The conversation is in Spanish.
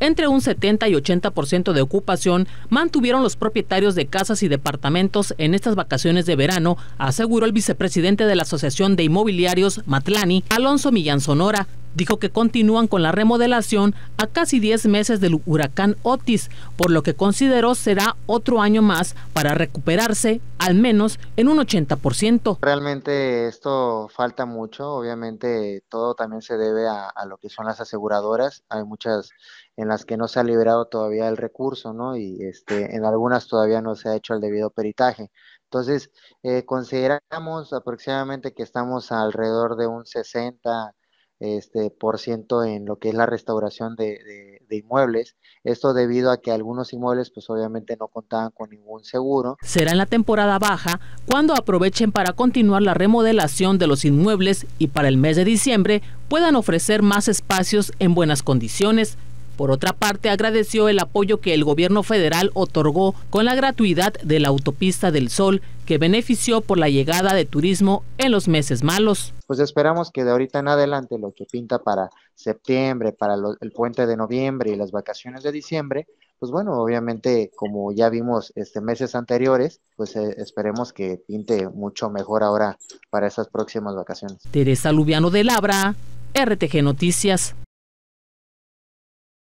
entre un 70 y 80% de ocupación mantuvieron los propietarios de casas y departamentos en estas vacaciones de verano, aseguró el vicepresidente de la Asociación de Inmobiliarios, Matlani, Alonso Millán Sonora. Dijo que continúan con la remodelación a casi 10 meses del huracán Otis, por lo que consideró será otro año más para recuperarse al menos en un 80%. Realmente esto falta mucho, obviamente todo también se debe a, lo que son las aseguradoras, hay muchas en las que no se ha liberado todavía el recurso, ¿no? Y este, en algunas todavía no se ha hecho el debido peritaje. Entonces, eh, consideramos aproximadamente que estamos alrededor de un 60 este, por ciento en lo que es la restauración de, de, inmuebles. Esto debido a que algunos inmuebles pues obviamente no contaban con ningún seguro. Será en la temporada baja cuando aprovechen para continuar la remodelación de los inmuebles y para el mes de diciembre puedan ofrecer más espacios en buenas condiciones por otra parte, agradeció el apoyo que el gobierno federal otorgó con la gratuidad de la autopista del Sol, que benefició por la llegada de turismo en los meses malos. Pues esperamos que de ahorita en adelante lo que pinta para septiembre, para el puente de noviembre y las vacaciones de diciembre, pues bueno, obviamente como ya vimos este meses anteriores, pues eh, esperemos que pinte mucho mejor ahora para esas próximas vacaciones. Teresa Lubiano de Labra, RTG Noticias.